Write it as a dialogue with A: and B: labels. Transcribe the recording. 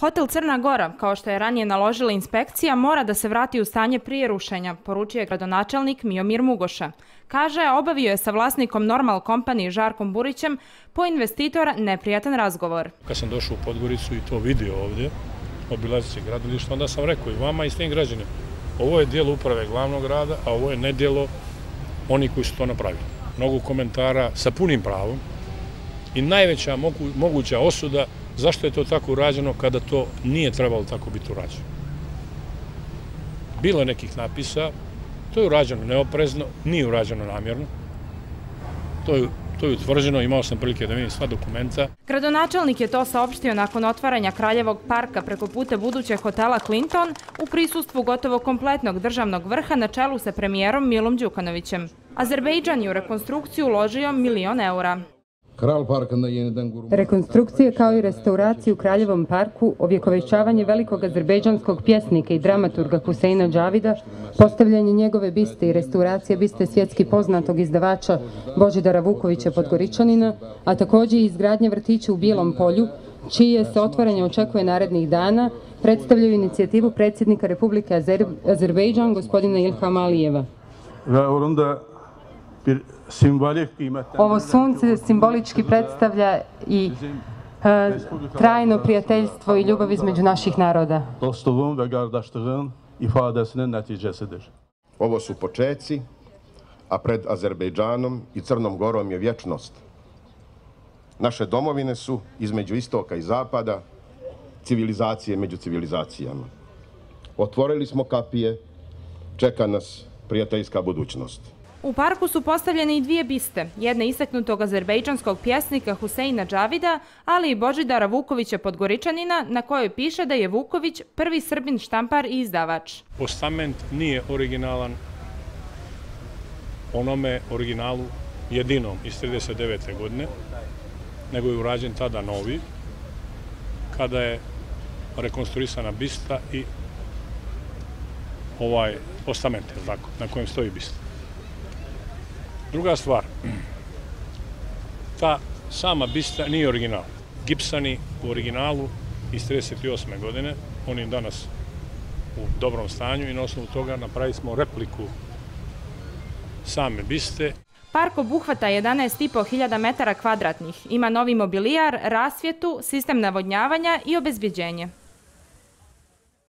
A: Hotel Crna Gora, kao što je ranije naložila inspekcija, mora da se vrati u stanje prije rušenja, poručuje gradonačelnik Miomir Mugoša. Kaže, obavio je sa vlasnikom Normal Company Žarkom Burićem po investitora neprijatan razgovor.
B: Kad sam došao u Podgoricu i to vidio ovdje, obilazeći gradilište, onda sam rekao i vama i s tim građanima, ovo je dijelo uprave glavnog grada, a ovo je nedjelo oni koji su to napravili. Mnogo komentara sa punim pravom i najveća moguća osuda Zašto je to tako urađeno kada to nije trebalo tako biti urađeno? Bilo je nekih napisa, to je urađeno neoprezno, nije urađeno namjerno. To je To je utvrđeno, imao sam prilike da vidim sva dokumenta.
A: Gradonačelnik je to saopštio nakon otvaranja Kraljevog parka preko puta budućeg hotela Clinton u prisustvu gotovo kompletnog državnog vrha na čelu sa premijerom Milom Đukanovićem. Azerbejdžan je u rekonstrukciju uložio milion eura.
C: Rekonstrukcije kao i restauracije u Kraljevom parku, ovjekovećavanje velikog azerbejdžanskog pjesnika i dramaturga Huseina Đavida, postavljanje njegove biste i restauracija biste svjetski poznatog izdavača Božidara Vukovića Podgoričanina, a također i izgradnje vrtića u Bijelom polju, čije se otvaranje očekuje narednih dana, predstavljaju inicijativu predsjednika Republike Azer Azerbejdžan, gospodina Ilham Alijeva. Ovo sunce simbolički predstavlja i e, trajno prijateljstvo i ljubav između naših naroda.
D: Ovo su počeci, a pred Azerbejdžanom i Crnom Gorom je vječnost. Naše domovine su između istoka i zapada, civilizacije među civilizacijama. Otvorili smo kapije, čeka nas prijateljska budućnost.
A: U parku su postavljene i dvije biste, jedna istaknutog azerbejdžanskog pjesnika Huseina Džavida, ali i Božidara Vukovića Podgoričanina, na kojoj piše da je Vuković prvi srbin štampar i izdavač.
B: Postament nije originalan onome originalu jedinom iz 39. godine, nego je urađen tada novi, kada je rekonstruisana bista i ovaj postament, na kojem stoji bista. Druga stvar, ta sama bista nije original. Gipsani u originalu iz 38. godine, on je danas u dobrom stanju i na osnovu toga napravili smo repliku same biste.
A: Park obuhvata 11.500 metara kvadratnih, ima novi mobilijar, rasvjetu, sistem navodnjavanja i obezbjeđenje.